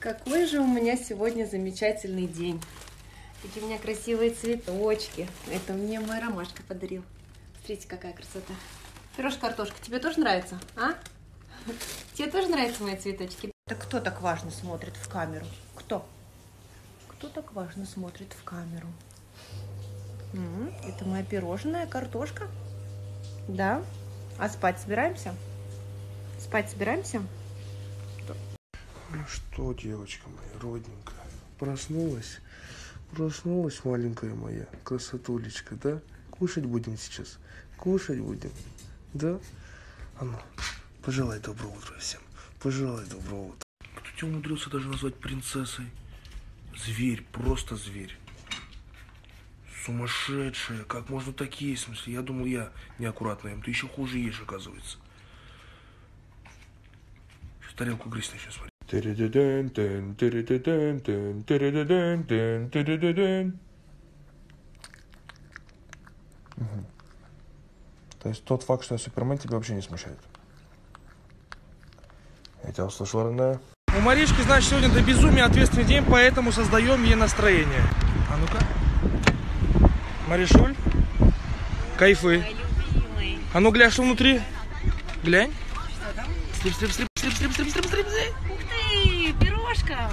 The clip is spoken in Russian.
Какой же у меня сегодня замечательный день. Какие у меня красивые цветочки. Это мне мой ромашка подарил. Смотрите, какая красота. Пирожка картошка, тебе тоже нравится, а? Тебе тоже нравятся мои цветочки? Так кто так важно смотрит в камеру? Кто? Кто так важно смотрит в камеру? Это моя пирожная картошка? Да? А спать собираемся? Спать собираемся? Ну что, девочка моя родненькая, проснулась? Проснулась, маленькая моя красотулечка, да? Кушать будем сейчас? Кушать будем? Да? А ну, пожелай доброго утра всем. Пожелай доброго утра. Кто тебя умудрился даже назвать принцессой? Зверь, просто зверь. Сумасшедшая, как можно так есть? В смысле, я думал, я неаккуратно ем. Ты еще хуже ешь, оказывается. Сейчас тарелку грызть начну, смотри. Мгм. То есть тот факт, что я Супермен, тебя вообще не смущает? Я тебя услышал, родная. У Маришки, значит, сегодня до безумия ответственный день, поэтому создаем ей настроение. А ну-ка. Маришуль. Кайфы. А ну глянь, что внутри. Глянь. Слип, слип, слип, Стрим, стрим, стрим, стрим, стрим, стрим. Ух ты, пирожка.